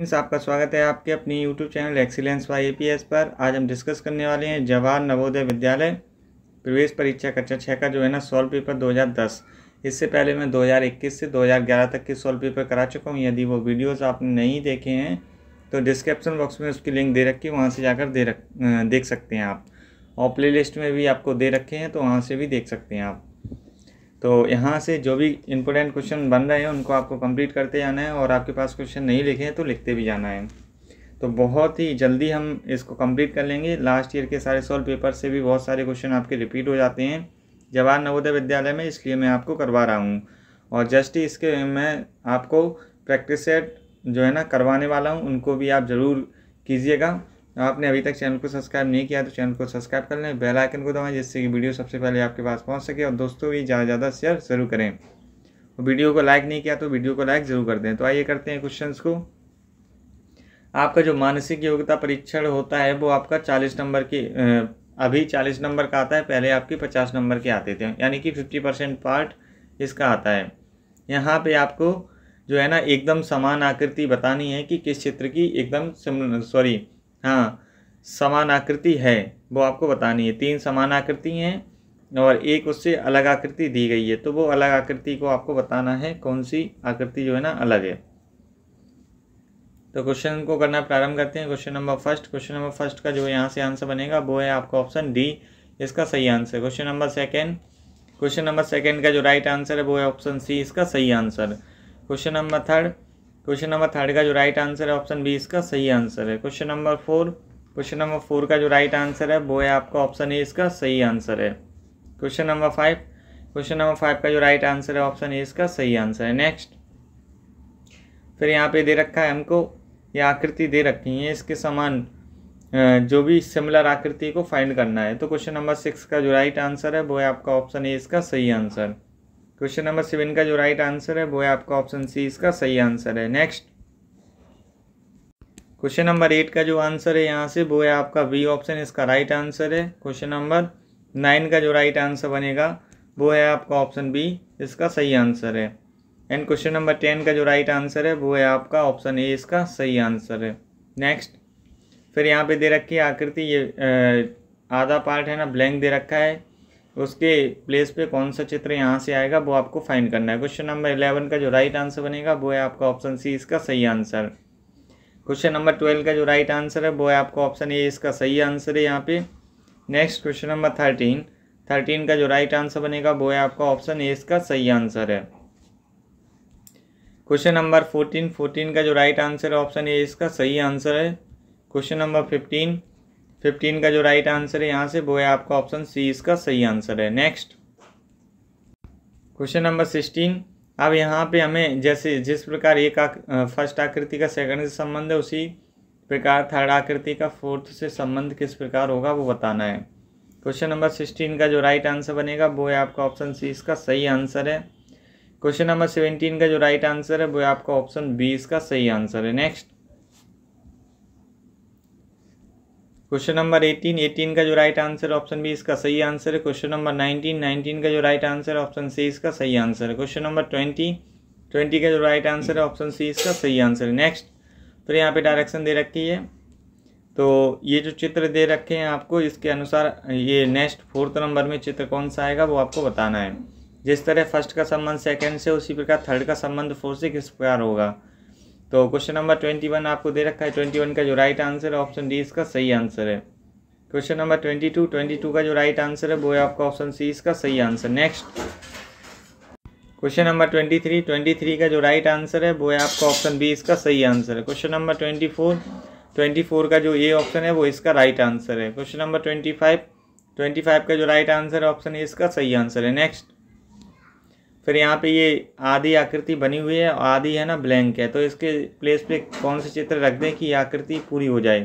आपका स्वागत है आपके अपनी YouTube channel excellence Y A पर। आज हम डिस्कस करने वाले हैं जवाहर नवोदय विद्यालय प्रवेश परीक्षा कक्षा छः का, जो है ना सॉल्व पेपर 2010 इससे पहले मैं 2021 से 2011 तक के सॉल्व पेपर करा चुका हूँ। यदि वो वीडियोस आपने नहीं देखे हैं तो डिस्क्रिप्शन बॉक्स में उसकी लिंक दे रखी है, वहाँ से जाकर दे रख देख सकते हैं आप। और प्ले में भी आपको दे रखे हैं तो वहाँ से भी देख सकते हैं आप। तो यहाँ से जो भी इम्पोर्टेंट क्वेश्चन बन रहे हैं, उनको आपको कंप्लीट करते जाना है और आपके पास क्वेश्चन नहीं लिखे हैं तो लिखते भी जाना है। तो बहुत ही जल्दी हम इसको कंप्लीट कर लेंगे। लास्ट ईयर के सारे सॉल्व पेपर से भी बहुत सारे क्वेश्चन आपके रिपीट हो जाते हैं। जवाहर नवोदय विद्यालय में, इसलिए मैं आपको करवा रहा हूँ। और जस्ट इसके मैं आपको प्रैक्टिस सेट जो है ना, करवाने वाला हूँ, उनको भी आप ज़रूर कीजिएगा। आपने अभी तक चैनल को सब्सक्राइब नहीं किया तो चैनल को सब्सक्राइब कर लें, बेल आइकन को दबाएँ, जिससे कि वीडियो सबसे पहले आपके पास पहुँच सके और दोस्तों भी ज़्यादा ज़्यादा शेयर ज़रूर करें। और वीडियो को लाइक नहीं किया तो वीडियो को लाइक ज़रूर कर दें। तो आइए करते हैं क्वेश्चन को। आपका जो मानसिक योग्यता परीक्षण होता है, वो आपका चालीस नंबर की अभी चालीस नंबर का आता है, पहले आपके पचास नंबर के आते थे, यानी कि फिफ्टी परसेंट पार्ट इसका आता है। यहाँ पे आपको जो है ना, एकदम समान आकृति बतानी है कि किस चित्र की एकदम सॉरी हाँ समान आकृति है, वो आपको बतानी है। तीन समान आकृति हैं और एक उससे अलग आकृति दी गई है। तो वो अलग आकृति को आपको बताना है, कौन सी आकृति जो है ना अलग है। तो क्वेश्चन को करना प्रारंभ करते हैं। Question number first question number first का जो यहाँ से आंसर बनेगा, वो है आपका ऑप्शन डी इसका सही answer question number second question number second का जो राइट आंसर है, वो है ऑप्शन सी इसका सही answer question number third question number third का जो राइट आंसर है ऑप्शन बी इसका सही आंसर है। Question number four question number four का जो राइट आंसर है, वो है आपका ऑप्शन ए इसका सही आंसर है। Question number five question number five का जो राइट आंसर है ऑप्शन ए इसका सही आंसर है। नेक्स्ट फिर यहाँ पे दे रखा है हमको, ये आकृति दे रखी है, इसके समान जो भी सिमिलर आकृति को फाइंड करना है। तो क्वेश्चन नंबर सिक्स का जो राइट आंसर है, वो है आपका ऑप्शन ए इसका सही आंसर क्वेश्चन नंबर सेवन का जो राइट आंसर है, वो है आपका ऑप्शन सी इसका सही आंसर है। नेक्स्ट क्वेश्चन नंबर एट का जो आंसर है यहाँ से, वो है आपका बी ऑप्शन इसका राइट आंसर है। क्वेश्चन नंबर नाइन का जो राइट आंसर बनेगा, वो है आपका ऑप्शन बी इसका सही आंसर है। एंड क्वेश्चन नंबर टेन का जो राइट आंसर है, वो है आपका ऑप्शन ए इसका सही आंसर है। नेक्स्ट फिर यहाँ पे दे रखी है आकृति, ये आधा पार्ट है ना ब्लैंक दे रखा है। उसके प्लेस पे कौन सा चित्र यहाँ से आएगा, वो आपको फाइंड करना है। क्वेश्चन नंबर इलेवन का जो राइट आंसर बनेगा, वो है आपका ऑप्शन सी इसका सही आंसर क्वेश्चन नंबर ट्वेल्व का जो राइट आंसर है, वो है आपका ऑप्शन ए इसका सही आंसर है यहाँ पे. Next question number thirteen thirteen का जो राइट आंसर बनेगा, वो है आपका ऑप्शन ए इसका सही आंसर है. क्वेश्चन नंबर फोर्टीन फोर्टीन का जो राइट आंसर है ऑप्शन ए इसका सही आंसर है. क्वेश्चन नंबर फिफ्टीन फिफ्टीन का जो राइट आंसर है, यहाँ से वो है आपका ऑप्शन सी इसका सही आंसर है। नेक्स्ट क्वेश्चन नंबर सिक्सटीन अब यहाँ पे हमें जैसे जिस प्रकार एक फ़र्स्ट आकृति का सेकंड से संबंध है, उसी प्रकार थर्ड आकृति का फोर्थ से संबंध किस प्रकार होगा, वो बताना है। क्वेश्चन नंबर सिक्सटीन का जो राइट आंसर बनेगा, वो है आपका ऑप्शन सी इसका सही आंसर है। क्वेश्चन नंबर सेवेंटीन का जो राइट आंसर है, वो है आपका ऑप्शन बी इसका सही आंसर है। Next question number eighteen eighteen का जो राइट आंसर ऑप्शन बी इसका सही आंसर है. क्वेश्चन नंबर नाइनटीन नाइनटीन का जो राइट आंसर ऑप्शन सी इसका सही आंसर है. क्वेश्चन नंबर ट्वेंटी ट्वेंटी का जो राइट आंसर है ऑप्शन सी इसका सही आंसर है. नेक्स्ट फिर यहाँ पे डायरेक्शन दे रखी है. तो ये जो चित्र दे रखे हैं आपको, इसके अनुसार ये नेक्स्ट फोर्थ नंबर में चित्र कौन सा आएगा, वो आपको बताना है। जिस तरह फ़र्स्ट का संबंध सेकेंड से, उसी प्रकार थर्ड का संबंध फोर्थ से किस प्रकार होगा। तो क्वेश्चन नंबर ट्वेंटी वन आपको दे रखा है। ट्वेंटी वन का जो राइट आंसर है ऑप्शन डी इसका सही आंसर है। Question number twenty two twenty two का जो राइट आंसर है, वो है आपका ऑप्शन सी इसका सही answer next question number twenty three twenty three का जो राइट आंसर है, वो है आपका ऑप्शन बी इसका सही आंसर है। Question number twenty four twenty four का जो ए ऑप्शन है, वो इसका राइट आंसर है। Question number twenty five twenty five का जो राइट आंसर है ऑप्शन ए इसका सही आंसर है। नेक्स्ट फिर यहाँ पे ये आधी आकृति बनी हुई है, आधी है ना ब्लैंक है। तो इसके प्लेस पे कौन से चित्र रख दें कि आकृति पूरी हो जाए?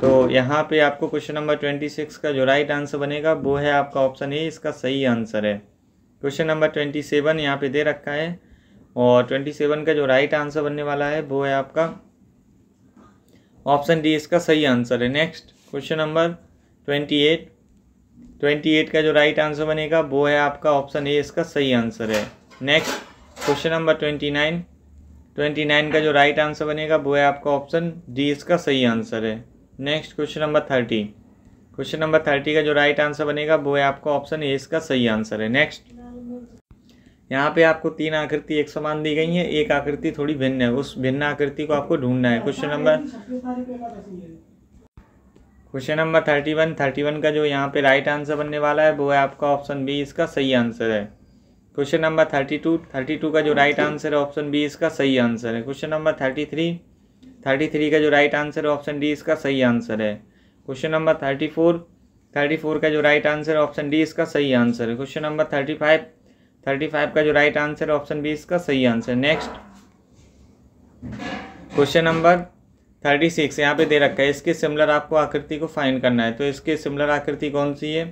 तो यहाँ पे आपको क्वेश्चन नंबर ट्वेंटी सिक्स का जो राइट आंसर बनेगा, वो है आपका ऑप्शन ए इसका सही आंसर है। क्वेश्चन नंबर ट्वेंटी सेवन यहाँ पर दे रखा है, और ट्वेंटी सेवन का जो राइट आंसर बनने वाला है, वो है आपका ऑप्शन डी इसका सही आंसर है। Next question number twenty eight twenty eight का जो राइट आंसर बनेगा, वो है आपका ऑप्शन ए इसका सही आंसर है। Next question number twenty nine twenty nine का जो राइट आंसर बनेगा, वो है आपका ऑप्शन डी इसका सही आंसर है। Next question number thirty question number thirty का जो राइट आंसर बनेगा, वो है आपका ऑप्शन ए इसका सही आंसर है। नेक्स्ट यहाँ पे आपको तीन आकृति एक समान दी गई है, एक आकृति थोड़ी भिन्न है। उस भिन्न आकृति को आपको ढूंढना है। Question number question number thirty one thirty one का जो यहाँ पे राइट आंसर बनने वाला है वो है आपका ऑप्शन बी इसका सही आंसर है। Question number thirty two thirty two का जो राइट आंसर है ऑप्शन बी इसका सही आंसर है। Question number thirty three thirty three का जो राइट आंसर है ऑप्शन डी इसका सही आंसर है। Question number thirty four thirty four का जो राइट आंसर है ऑप्शन डी इसका सही आंसर है। Question number thirty five thirty five का जो राइट आंसर है ऑप्शन बी इसका सही answer next question number thirty six, यहाँ पे दे रखा है। इसके सिमिलर आपको आकृति को फाइंड करना है। तो इसके सिमिलर आकृति कौन सी है?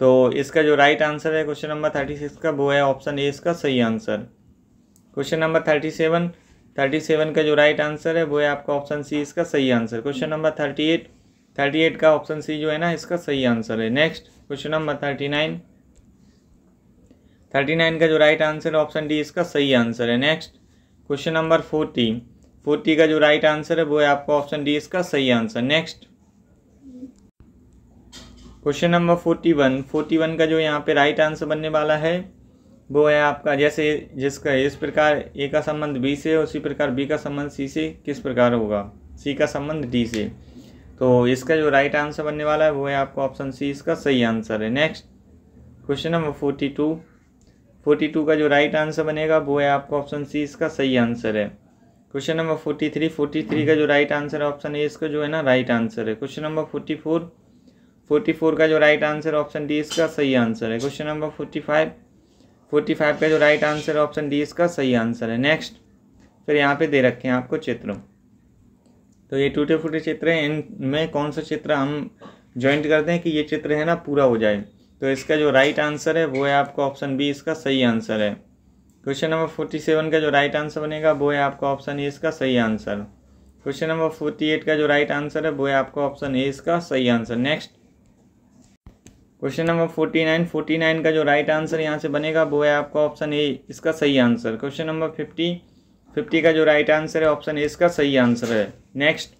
तो इसका जो राइट आंसर है क्वेश्चन नंबर थर्टी सिक्स का, वो है ऑप्शन ए इसका सही answer question number thirty seven thirty seven का जो राइट आंसर है, वो है आपका ऑप्शन सी इसका सही answer question number thirty eight thirty eight का ऑप्शन सी जो है ना, इसका सही आंसर है। Next question number thirty nine thirty nine का जो राइट आंसर है ऑप्शन डी इसका सही आंसर है। Next question number forty forty का जो राइट आंसर है, वो है आपका ऑप्शन डी इसका सही answer next question number forty one forty one का जो यहाँ पे राइट आंसर बनने वाला है, वो है आपका जैसे जिसका इस प्रकार ए का संबंध बी से उसी प्रकार बी का संबंध सी से किस प्रकार होगा? सी का संबंध डी से. तो इसका जो राइट आंसर बनने वाला है, वो है आपका ऑप्शन सी इसका सही आंसर है. Next question number forty two forty two का जो राइट आंसर बनेगा, वो है आपका ऑप्शन सी इसका सही आंसर है. Question number forty three forty three का जो राइट आंसर है ऑप्शन ए इसका जो है ना राइट आंसर है। Question number forty four forty four का जो राइट आंसर है ऑप्शन डी इसका सही आंसर है। Question number forty five forty five का जो राइट आंसर है ऑप्शन डी इसका सही आंसर है। नेक्स्ट फिर यहाँ पे दे रखे हैं आपको चित्र तो ये टूटे फूटे चित्र हैं। इनमें कौन सा चित्र हम ज्वाइंट करते हैं कि ये चित्र है ना, पूरा हो जाए। तो इसका जो राइट आंसर है, वो है आपका ऑप्शन बी इसका सही आंसर है। क्वेश्चन नंबर फोर्टी सेवन का जो राइट आंसर बनेगा, वो है आपका ऑप्शन ए इसका सही answer question number forty eight का जो राइट आंसर है, वो है आपका ऑप्शन ए इसका सही answer next question number forty nine forty nine का जो राइट आंसर यहाँ से बनेगा, वो है आपका ऑप्शन ए इसका सही answer question number fifty fifty का जो राइट आंसर है ऑप्शन ए इसका सही आंसर है. नेक्स्ट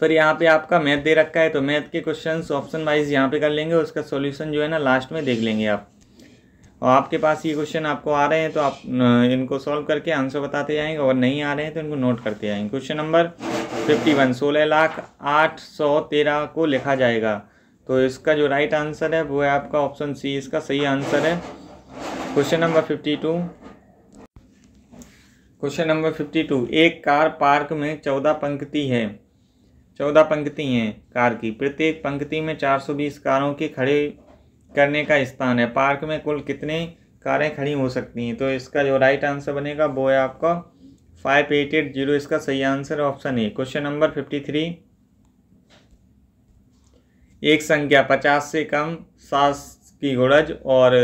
फिर यहाँ पे आपका मैथ दे रखा है तो मैथ के क्वेश्चंस ऑप्शन वाइज यहाँ पे कर लेंगे, उसका सॉल्यूशन जो है ना लास्ट में देख लेंगे आप. और आपके पास ये क्वेश्चन आपको आ रहे हैं तो आप इनको सॉल्व करके आंसर बताते जाएँगे, और नहीं आ रहे हैं तो इनको नोट करते जाएँगे। क्वेश्चन नंबर फिफ्टी वन सोलह लाख आठ सौ तेरह को लिखा जाएगा। तो इसका जो राइट आंसर है, वो है आपका ऑप्शन सी इसका सही आंसर है। Question number fifty two question number fifty two एक कार पार्क में चौदह पंक्ति है। चौदह पंक्ति हैं कार की। प्रत्येक पंक्ति में चार सौ बीस कारों के खड़े करने का स्थान है। पार्क में कुल कितने कारें खड़ी हो सकती हैं? तो इसका जो राइट आंसर बनेगा, वो है आपका फाइव एट एट ज़ीरो इसका सही answer option A question number fifty three एक संख्या, पचास से कम, सात की गुणज और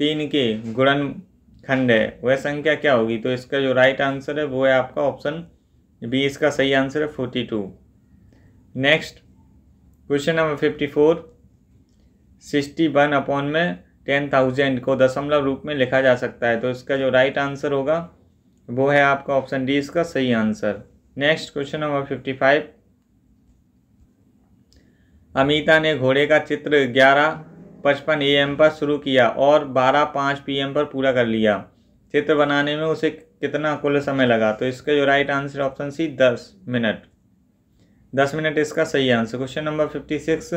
तीन के गुणन खंड है। वह संख्या क्या होगी? तो इसका जो राइट आंसर है, वो है आपका ऑप्शन बी इसका सही आंसर है forty two next question number fifty four sixty one upon में टेन थाउज़ेंड को दशमलव रूप में लिखा जा सकता है। तो इसका जो राइट आंसर होगा, वो है आपका ऑप्शन डी इसका सही answer next question number fifty five Amita ने घोड़े का चित्र ग्यारह पचपन ए एम पर शुरू किया और बारह पाँच पी एम पर पूरा कर लिया। चित्र बनाने में उसे कितना कुल समय लगा? तो इसका जो राइट आंसर ऑप्शन सी दस मिनट। दस मिनट इसका सही answer question number fifty six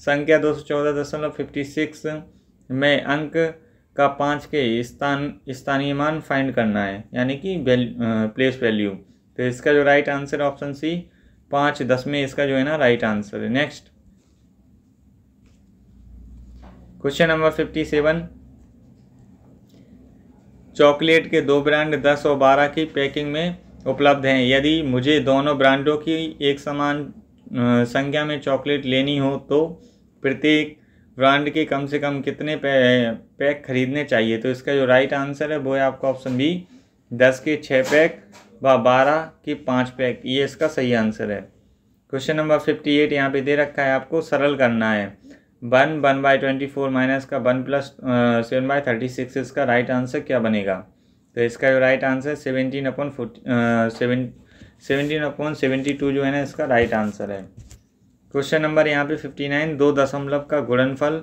संख्या दो सौ चौदह दशमलव फिफ्टी सिक्स में अंक का पाँच के स्थान, स्थानीय मान फाइंड करना है, यानी कि प्लेस वैल्यू तो इसका जो राइट आंसर ऑप्शन सी पाँच दस में इसका जो है ना राइट आंसर है। Next question number fifty seven chocolate के दो ब्रांड दस और बारह की पैकिंग में उपलब्ध हैं। यदि मुझे दोनों ब्रांडों की एक समान संख्या में चॉकलेट लेनी हो तो प्रत्येक ब्रांड के कम से कम कितने पैक खरीदने चाहिए? तो इसका जो राइट आंसर है, वो है आपका ऑप्शन बी दस के छः पैक व बारह के पाँच पैक। ये इसका सही आंसर है। क्वेश्चन नंबर फिफ्टी एट यहाँ पे दे रखा है आपको, सरल करना है। One one by twenty four minus का one plus seven by thirty six इसका राइट आंसर क्या बनेगा? तो इसका जो right answer seventeen upon forty seven seventeen upon seventy two जो है ना, इसका राइट आंसर है। क्वेश्चन नंबर यहाँ पे फिफ्टी नाइन दो दशमलव का गुणनफल,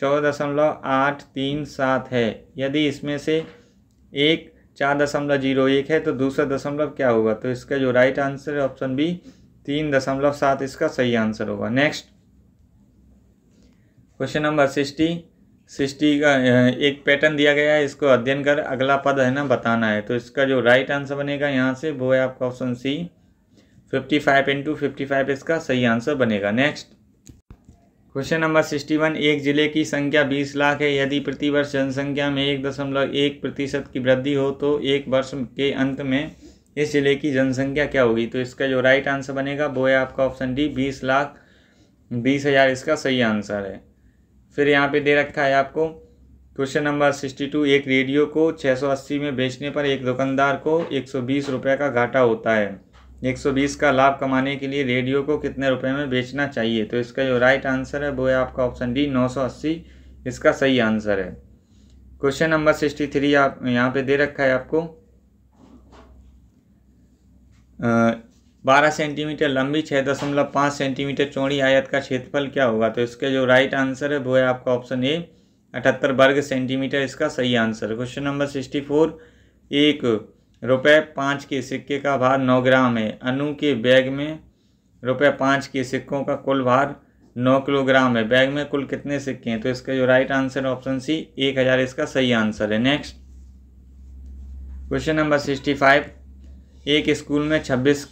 चौदह दशमलव आठ तीन सात है। यदि इसमें से एक चार दशमलव ज़ीरो एक है तो दूसरा दशमलव क्या होगा? तो इसका जो राइट आंसर है ऑप्शन बी तीन दशमलव सात इसका सही आंसर होगा। Next question number sixty sixty का एक पैटर्न दिया गया है, इसको अध्ययन कर, अगला पद है ना, बताना है। तो इसका जो राइट आंसर बनेगा यहाँ से, वो है आपका option C fifty five into fifty five इसका सही आंसर बनेगा। Next question number sixty one एक ज़िले की संख्या बीस लाख है। यदि प्रतिवर्ष जनसंख्या में एक दशमलव एक प्रतिशत की वृद्धि हो तो एक वर्ष के अंत में इस ज़िले की जनसंख्या क्या होगी? तो इसका जो राइट आंसर बनेगा, वो है आपका ऑप्शन डी बीस लाख, बीस हज़ार इसका सही आंसर है। फिर यहाँ पे दे रखा है आपको। क्वेश्चन नंबर सिक्सटी टू एक रेडियो को छः सौ अस्सी में बेचने पर एक दुकानदार को एक सौ बीस रुपये का घाटा होता है। 120 का लाभ कमाने के लिए रेडियो को कितने रुपए में बेचना चाहिए? तो इसका जो राइट आंसर है, वो है आपका ऑप्शन डी 980 इसका सही आंसर है। क्वेश्चन नंबर 63 आप यहाँ पे दे रखा है आपको। बारह सेंटीमीटर लंबी छः दशमलव पाँच सेंटीमीटर चौड़ी आयत का क्षेत्रफल क्या होगा? तो इसका जो राइट आंसर है, वो है आपका ऑप्शन ए अठहत्तर वर्ग सेंटीमीटर इसका सही answer question number sixty four एक रुपये पाँच के सिक्के का भार नौ ग्राम है। अनु के बैग में रुपये पाँच के सिक्कों का कुल भार नौ किलोग्राम है। बैग में कुल कितने सिक्के हैं? तो इसका जो राइट आंसर ऑप्शन सी एक हज़ार इसका सही आंसर है। Next question number sixty five एक स्कूल में छब्बीस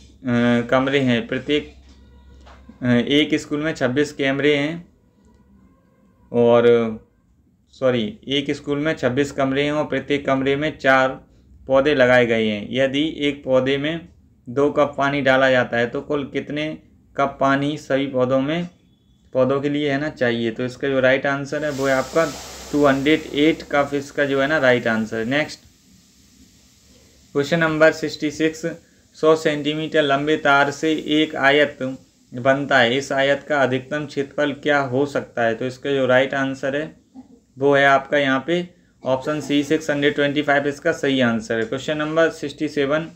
कमरे हैं। प्रत्येक एक स्कूल में छब्बीस कैमरे हैं और सॉरी एक स्कूल में छब्बीस कमरे हैं और प्रत्येक कमरे में चार पौधे लगाए गए हैं। यदि एक पौधे में दो कप पानी डाला जाता है तो कुल कितने कप पानी सभी पौधों में, पौधों के लिए है ना, चाहिए? तो इसका जो राइट आंसर है, वो है आपका टू हंड्रेड एट कप इसका जो है ना right answer next question number sixty six सौ सेंटीमीटर लंबे तार से एक आयत बनता है। इस आयत का अधिकतम क्षेत्रफल क्या हो सकता है? तो इसका जो राइट आंसर है, वो है आपका यहाँ पे option C, six hundred twenty five, इसका सही आंसर है। Question number sixty seven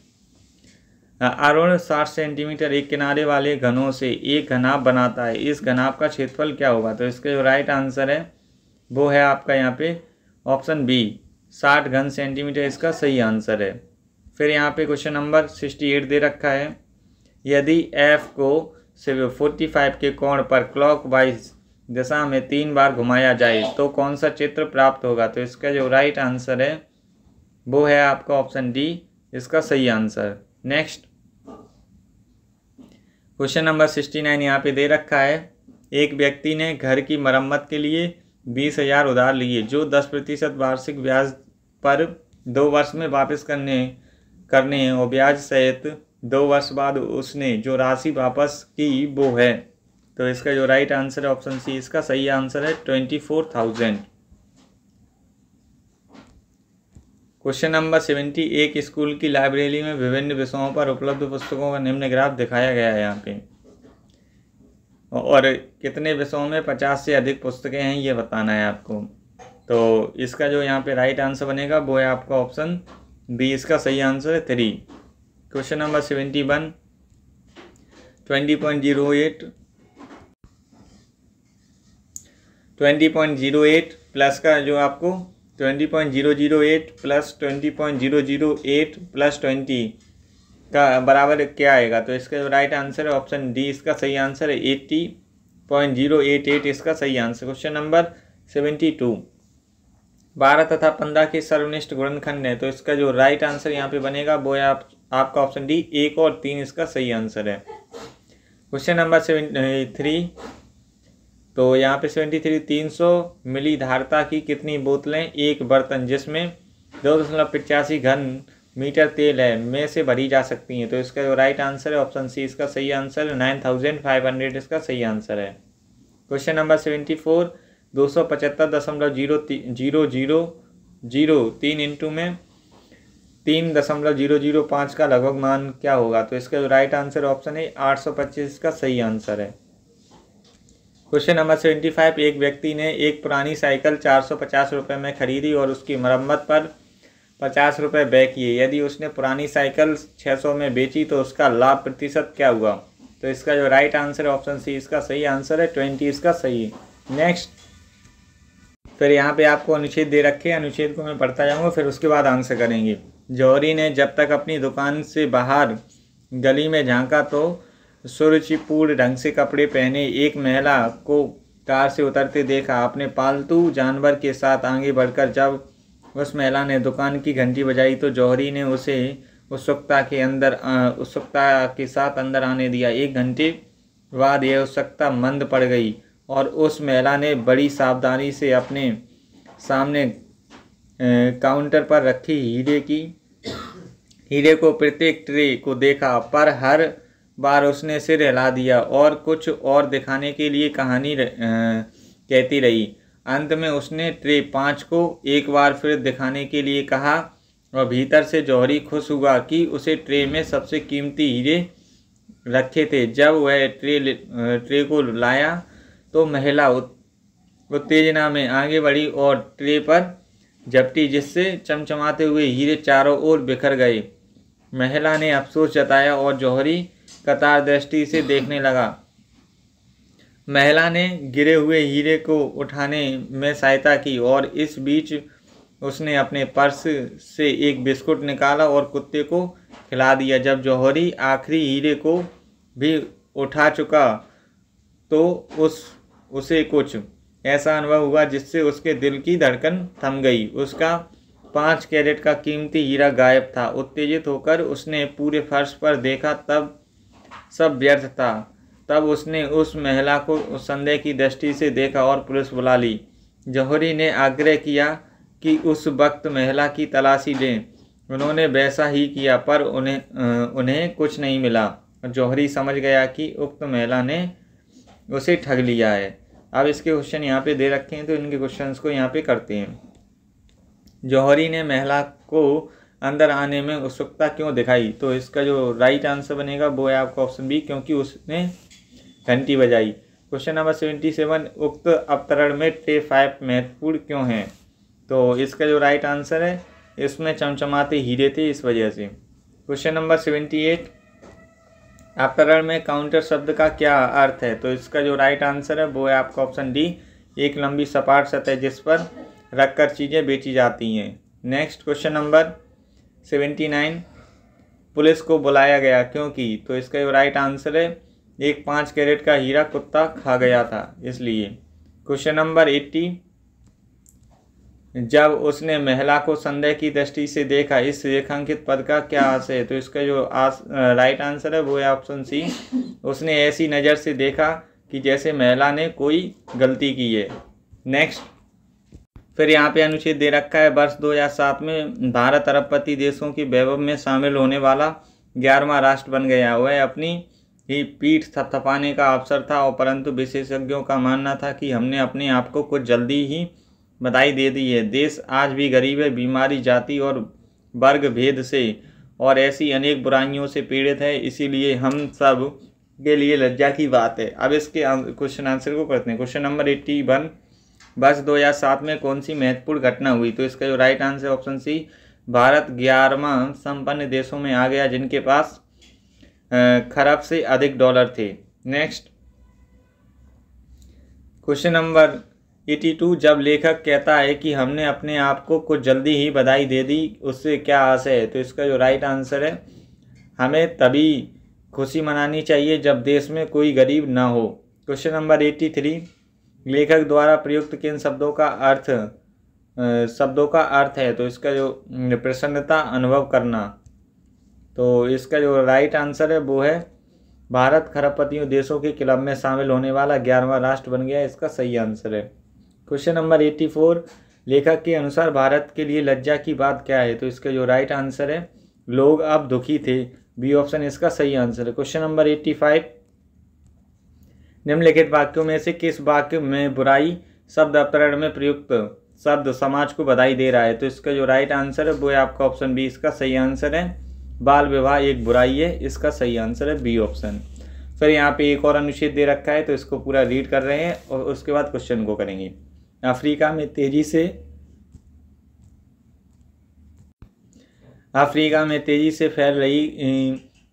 Arun साठ सेंटीमीटर एक किनारे वाले घनों से एक घनाभ बनाता है। इस घनाभ का क्षेत्रफल क्या होगा? तो इसका जो राइट आंसर है, वो है आपका यहाँ पे ऑप्शन बी साठ घन सेंटीमीटर, इसका सही आंसर है। फिर यहाँ पे क्वेश्चन नंबर सिक्सटी एट दे रखा है। यदि एफ़ को फोर्टी फाइव के कोण पर क्लॉक वाइज दिशा में तीन बार घुमाया जाए तो कौन सा चित्र प्राप्त होगा? तो इसका जो राइट आंसर है, वो है आपका ऑप्शन डी इसका सही answer next question number sixty nine यहाँ पे दे रखा है। एक व्यक्ति ने घर की मरम्मत के लिए बीस हज़ार उधार लिए, जो दस प्रतिशत वार्षिक ब्याज पर दो वर्ष में वापस करने करने हैं, और ब्याज सहित दो वर्ष बाद उसने जो राशि वापस की, वो है। तो इसका जो राइट आंसर है ऑप्शन सी इसका सही आंसर है twenty four thousand question number seventy एक स्कूल की लाइब्रेरी में विभिन्न विषयों पर उपलब्ध पुस्तकों का निम्न ग्राफ दिखाया गया है यहाँ पे। और कितने विषयों में पचास से अधिक पुस्तकें हैं, ये बताना है आपको। तो इसका जो यहाँ पे राइट आंसर बनेगा, वो है आपका ऑप्शन बी इसका सही आंसर है three question number seventy one twenty point zero eight twenty point zero eight plus का जो आपको twenty point zero zero eight plus twenty point zero zero eight plus twenty का बराबर क्या आएगा? तो इसका राइट आंसर है ऑप्शन डी इसका सही आंसर है eighty point zero eight eight इसका सही answer question number seventy two बारह तथा पंद्रह के सर्वनिष्ठ गुणनखंड है तो इसका जो राइट आंसर यहाँ पे बनेगा वो है आप, आपका ऑप्शन डी एक और तीन इसका सही आंसर है। क्वेश्चन नंबर सेवन थ्री तो यहाँ पे सेवेंटी थ्री तीन सौ मिली धारता की कितनी बोतलें? एक बर्तन, जिसमें दो दशमलव पिचासी घन मीटर तेल है, में से भरी जा सकती हैं। तो इसका जो राइट आंसर है ऑप्शन सी इसका सही आंसर है नाइन थाउज़ेंड फाइव हंड्रेड इसका सही आंसर है। क्वेश्चन नंबर सेवेंटी फोर दो सौ पचहत्तर दशमलव ज़ीरो ज़ीरो ज़ीरो ज़ीरो तीन इंटू में तीन दशमलव ज़ीरो ज़ीरो पाँच का लगभग मान क्या होगा? तो इसका जो राइट आंसर ऑप्शन है आठ सौ पच्चीस का सही आंसर है। क्वेश्चन नंबर सेवेंटी फाइव एक व्यक्ति ने एक पुरानी साइकिल चार सौ पचास रुपये में खरीदी और उसकी मरम्मत पर पचास रुपये व्यय किए। यदि उसने पुरानी साइकिल छः सौ में बेची तो उसका लाभ प्रतिशत क्या हुआ? तो इसका जो राइट आंसर है ऑप्शन सी इसका सही आंसर है ट्वेंटी इसका सही। नेक्स्ट फिर यहाँ पे आपको अनुच्छेद दे रखे अनुच्छेद को मैं पढ़ता जाऊँगा, फिर उसके बाद आंसर करेंगे। जौहरी ने जब तक अपनी दुकान से बाहर गली में झांका तो सुरुचिपूर्ण ढंग से कपड़े पहने एक महिला को कार से उतरते देखा। अपने पालतू जानवर के साथ आगे बढ़कर जब उस महिला ने दुकान की घंटी बजाई तो जौहरी ने उसे उत्सुकता के अंदर उत्सुकता के साथ अंदर आने दिया। एक घंटे बाद यह उत्सुकता मंद पड़ गई और उस महिला ने बड़ी सावधानी से अपने सामने काउंटर पर रखी हीरे की, हीरे को प्रत्येक ट्रे को देखा। पर हर बार उसने सिर हिला दिया और कुछ और दिखाने के लिए कहानी कहती रही। अंत में उसने ट्रे पाँच को एक बार फिर दिखाने के लिए कहा और भीतर से जौहरी खुश हुआ कि उसे ट्रे में सबसे कीमती हीरे रखे थे। जब वह ट्रे ट्रे को लाया तो महिला उत्तेजना में आगे बढ़ी और ट्रे पर झपटी, जिससे चमचमाते हुए हीरे चारों ओर बिखर गए। महिला ने अफसोस जताया और जौहरी कतार दृष्टि से देखने लगा। महिला ने गिरे हुए हीरे को उठाने में सहायता की और इस बीच उसने अपने पर्स से एक बिस्कुट निकाला और कुत्ते को खिला दिया। जब जौहरी आखिरी हीरे को भी उठा चुका तो उस, उसे कुछ ऐसा अनुभव हुआ जिससे उसके दिल की धड़कन थम गई। उसका पाँच कैरेट का कीमती हीरा गायब था। उत्तेजित होकर उसने पूरे फर्श पर देखा, तब सब व्यर्थ था। तब उसने उस महिला को संदेह की दृष्टि से देखा और पुलिस बुला ली। जौहरी ने आग्रह किया कि उस वक्त महिला की तलाशी लें। उन्होंने वैसा ही किया, पर उन्हें उन्हें कुछ नहीं मिला। जौहरी समझ गया कि उक्त महिला ने उसे ठग लिया है। अब इसके क्वेश्चन यहाँ पे दे रखे हैं तो इनके क्वेश्चंस को यहाँ पे करते हैं। जौहरी ने महिला को अंदर आने में उत्सुकता क्यों दिखाई? तो इसका जो राइट आंसर बनेगा, वो है आपका ऑप्शन बी क्योंकि उसने घंटी बजाई। क्वेश्चन नंबर सेवेंटी सेवन उक्त अवतरण में टे फाइव महत्वपूर्ण क्यों हैं? तो इसका जो राइट आंसर है, इसमें चमचमाते हीरे थे इस वजह से। क्वेश्चन नंबर सेवेंटी एट अवतरण में काउंटर शब्द का क्या अर्थ है? तो इसका जो राइट आंसर है, वो है आपका ऑप्शन डी एक लंबी सपाट सतह जिस पर रखकर चीज़ें बेची जाती हैं। Next question number seventy nine police को बुलाया गया क्योंकि तो इसका राइट आंसर है एक पाँच कैरेट का हीरा कुत्ता खा गया था इसलिए। क्वेश्चन नंबर एट्टी जब उसने महिला को संदेह की दृष्टि से देखा इस रेखांकित पद का क्या आशय है? तो इसका जो आस, राइट आंसर है वो है ऑप्शन सी उसने ऐसी नज़र से देखा कि जैसे महिला ने कोई गलती की है। नेक्स्ट फिर यहाँ पे अनुच्छेद दे रखा है, वर्ष 2007 में भारत अरबपति देशों की वैभव में शामिल होने वाला ग्यारहवा राष्ट्र बन गया। वह अपनी ही पीठ थपथपाने का अवसर था और परंतु विशेषज्ञों का मानना था कि हमने अपने आप को कुछ जल्दी ही बधाई दे दी है। देश आज भी गरीब है, बीमारी, जाति और वर्ग भेद से और ऐसी अनेक बुराइयों से पीड़ित है, इसीलिए हम सब के लिए लज्जा की बात है। अब इसके क्वेश्चन आंसर को करते हैं। क्वेश्चन नंबर एट्टी वन वर्ष दो हज़ार सात में कौन सी महत्वपूर्ण घटना हुई? तो इसका जो right answer option C Bharat ग्यारहवा संपन्न देशों में आ गया जिनके पास खरब से अधिक डॉलर थे। Next question number eighty two जब लेखक कहता है कि हमने अपने आप को कुछ जल्दी ही बधाई दे दी, उससे क्या आशय है? तो इसका जो राइट आंसर है, हमें तभी खुशी मनानी चाहिए जब देश में कोई गरीब ना हो। क्वेश्चन नंबर एट्टी थ्री लेखक द्वारा प्रयुक्त किन शब्दों का अर्थ शब्दों का अर्थ है? तो इसका जो प्रसन्नता अनुभव करना। तो इसका जो राइट आंसर है वो है, भारत खरबपतियों देशों के क्लब में शामिल होने वाला ग्यारहवा राष्ट्र बन गया। इसका सही आंसर है। क्वेश्चन नंबर एट्टी फोर, लेखक के अनुसार भारत के लिए लज्जा की बात क्या है? तो इसका जो राइट आंसर है, लोग अब दुखी थे। बी ऑप्शन इसका सही आंसर है। क्वेश्चन नंबर एट्टी फाइव निम्नलिखित वाक्यों में से किस वाक्य में बुराई शब्द अपहरण में प्रयुक्त शब्द समाज को बधाई दे रहा है? तो इसका जो राइट आंसर है, वो है आपका ऑप्शन बी इसका सही आंसर है, बाल विवाह एक बुराई है, इसका सही आंसर है बी ऑप्शन फिर यहाँ पे एक और अनुच्छेद दे रखा है तो इसको पूरा रीड कर रहे हैं और उसके बाद क्वेश्चन को करेंगे। अफ्रीका में तेज़ी से अफ्रीका में तेज़ी से फैल रही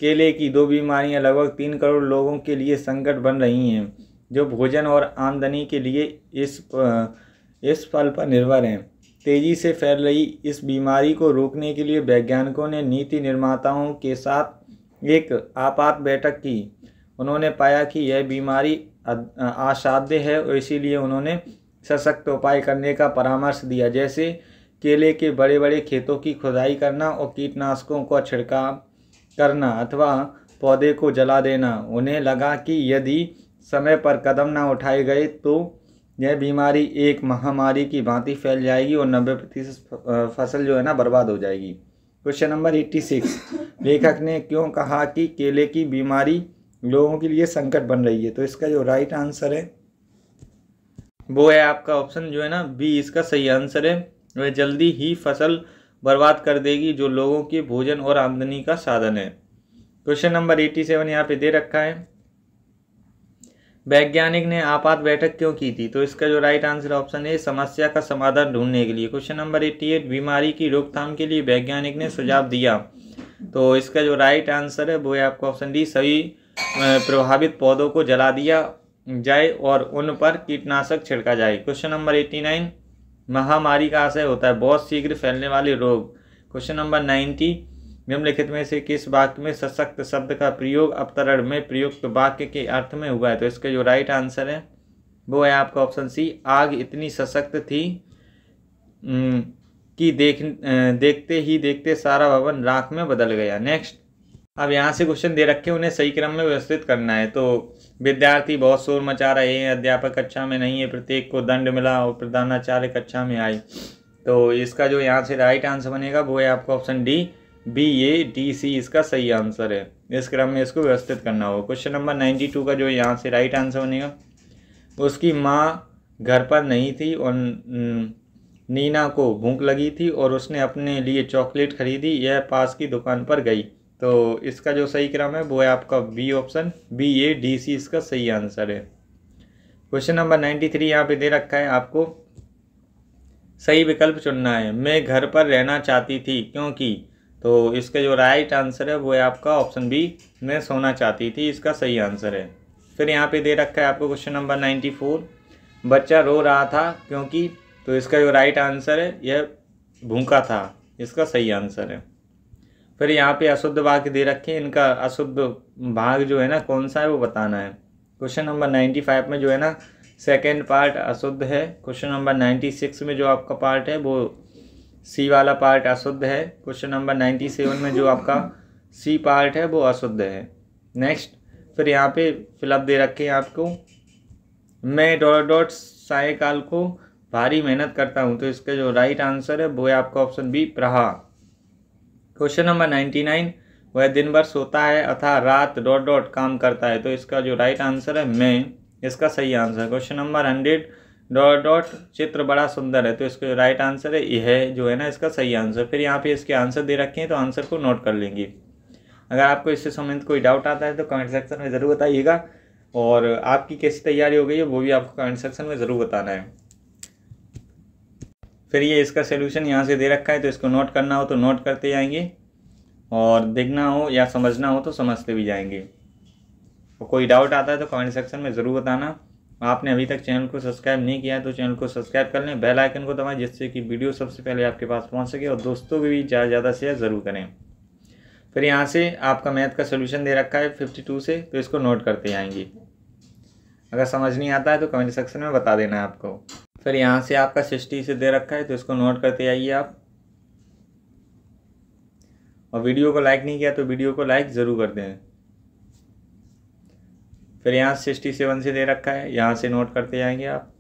केले की दो बीमारियाँ लगभग तीन करोड़ लोगों के लिए संकट बन रही हैं, जो भोजन और आमदनी के लिए इस इस फल पर निर्भर हैं। तेज़ी से फैल रही इस बीमारी को रोकने के लिए वैज्ञानिकों ने नीति निर्माताओं के साथ एक आपात बैठक की। उन्होंने पाया कि यह बीमारी असाध्य है और इसीलिए उन्होंने सशक्त उपाय करने का परामर्श दिया, जैसे केले के बड़े बड़े खेतों की खुदाई करना और कीटनाशकों का छिड़काव। करना अथवा पौधे को जला देना। उन्हें लगा कि यदि समय पर कदम ना उठाए गए तो यह बीमारी एक महामारी की भांति फैल जाएगी और नब्बे प्रतिशत फ़सल जो है ना बर्बाद हो जाएगी। Question number eighty six. लेखक ने क्यों कहा कि केले की बीमारी लोगों के लिए संकट बन रही है? तो इसका जो राइट आंसर है, वो है आपका ऑप्शन जो है ना बी इसका सही आंसर है। वह जल्दी ही फ़सल बर्बाद कर देगी जो लोगों के भोजन और आमदनी का साधन है। क्वेश्चन नंबर एटी सेवन यहाँ पे दे रखा है। वैज्ञानिक ने आपात बैठक क्यों की थी? तो इसका जो राइट आंसर ऑप्शन है, समस्या का समाधान ढूँढने के लिए। क्वेश्चन नंबर एट्टी एट बीमारी की रोकथाम के लिए वैज्ञानिक ने सुझाव दिया। तो इसका जो राइट आंसर है, वो है आपका ऑप्शन डी सभी प्रभावित पौधों को जला दिया जाए और उन पर कीटनाशक छिड़का जाए। क्वेश्चन नंबर एट्टी नाइन महामारी का आशय होता है, बहुत शीघ्र फैलने वाले रोग। क्वेश्चन नंबर नाइन्टी निम्नलिखित में से किस वाक्य में सशक्त शब्द का प्रयोग अवतरण में प्रयुक्त वाक्य के अर्थ में हुआ है? तो इसका जो राइट आंसर है, वो है आपका ऑप्शन सी आग इतनी सशक्त थी कि देख देखते ही देखते सारा भवन राख में बदल गया। नेक्स्ट अब यहाँ से क्वेश्चन दे रखे उन्हें सही क्रम में व्यवस्थित करना है। तो विद्यार्थी बहुत शोर मचा रहे हैं, अध्यापक कक्षा में नहीं है, प्रत्येक को दंड मिला और प्रधानाचार्य कक्षा में आए। तो इसका जो यहाँ से राइट आंसर बनेगा, वो है आपका option D B A D C इसका सही आंसर है। इस क्रम में इसको व्यवस्थित करना होगा। क्वेश्चन नंबर नाइन्टी टू का जो यहाँ से राइट आंसर बनेगा, उसकी माँ घर पर नहीं थी और नीना को भूख लगी थी और उसने अपने लिए चॉकलेट खरीदी, यह पास की दुकान पर गई। तो इसका जो सही क्रम है, वो है आपका B option B A D C इसका सही आंसर है। क्वेश्चन नंबर नाइन्टी थ्री यहाँ पे दे रखा है आपको। सही विकल्प चुनना है। मैं घर पर रहना चाहती थी, क्योंकि? तो इसका जो राइट आंसर है, वो है आपका ऑप्शन बी मैं सोना चाहती थी, इसका सही आंसर है। फिर यहाँ पे दे रखा है आपको क्वेश्चन नंबर नाइन्टी फोर बच्चा रो रहा था, क्योंकि? तो इसका जो राइट आंसर है, यह भूखा था। इसका सही आंसर है। फिर यहाँ पे अशुद्ध वाक्य दे रखे हैं। इनका अशुद्ध भाग जो है ना, कौन सा है वो बताना है। क्वेश्चन नंबर नाइन्टी फाइव में जो है ना सेकेंड पार्ट अशुद्ध है। क्वेश्चन नंबर नाइन्टी सिक्स में जो आपका पार्ट है, वो सी वाला पार्ट अशुद्ध है। क्वेश्चन नंबर नाइन्टी सेवन में जो आपका सी पार्ट है, वो अशुद्ध है। नेक्स्ट फिर यहाँ पे फिलअप दे रखे हैं आपको। मैं डॉट डॉट सायकाल को भारी मेहनत करता हूँ तो इसका जो राइट आंसर है, वो है आपका ऑप्शन बी प्रहा क्वेश्चन नंबर नाइन्टी नाइन वह दिन भर सोता है अथा रात डॉट डॉट काम करता है। तो इसका जो राइट आंसर है, मैं, इसका सही आंसर है। Question number hundred dot dot चित्र बड़ा सुंदर है। तो इसका राइट आंसर है, यह जो है ना, इसका सही आंसर फिर यहाँ पे इसके आंसर दे रखे हैं तो आंसर को नोट कर लेंगे। अगर आपको इससे संबंधित कोई डाउट आता है तो कमेंट सेक्शन में ज़रूर बताइएगा। और आपकी कैसी तैयारी हो गई है, वो भी आपको कमेंट सेक्शन में ज़रूर बताना है। फिर ये इसका सोल्यूशन यहाँ से दे रखा है तो इसको नोट करना हो तो नोट करते जाएँगे। और देखना हो या समझना हो तो समझते भी जाएँगे। और कोई डाउट आता है तो कमेंट सेक्शन में ज़रूर बताना। आपने अभी तक चैनल को सब्सक्राइब नहीं किया है तो चैनल को सब्सक्राइब कर लें। बेल आइकन को दबाएँ, जिससे कि वीडियो सबसे पहले आपके पास पहुँच सके और दोस्तों को भी ज़्यादा ज़्यादा शेयर ज़रूर करें। फिर यहाँ से आपका मैथ का सोल्यूशन दे रखा है फिफ्टी टू से तो इसको नोट करते आएँगे अगर समझ नहीं आता है तो कमेंट सेक्शन में बता देना है आपको। फिर यहाँ से आपका सिक्सटी से दे रखा है तो इसको नोट करते आइए आप। और वीडियो को लाइक नहीं किया तो वीडियो को लाइक ज़रूर कर दें। फिर यहाँ सिक्सटी सेवन से दे रखा है, यहाँ से नोट करते जाएँगे आप।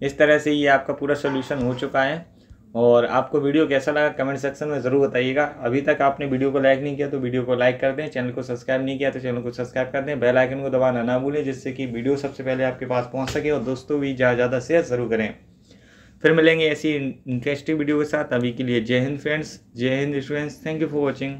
इस तरह से ये आपका पूरा सोल्यूशन हो चुका है। और आपको वीडियो कैसा लगा कमेंट सेक्शन में ज़रूर बताइएगा। अभी तक आपने वीडियो को लाइक नहीं किया तो वीडियो को लाइक कर दें, चैनल को सब्सक्राइब नहीं किया तो चैनल को सब्सक्राइब कर दें, बेल आइकन को दबाना ना भूलें जिससे कि वीडियो सबसे पहले आपके पास पहुँच सके और दोस्तों भी ज़्यादा ज़्यादा शेयर ज़रूर करें। फिर मिलेंगे ऐसी इंटरेस्टिंग वीडियो के साथ। अभी के लिए जय हिंद फ्रेंड्स जय Hind students thank you for watching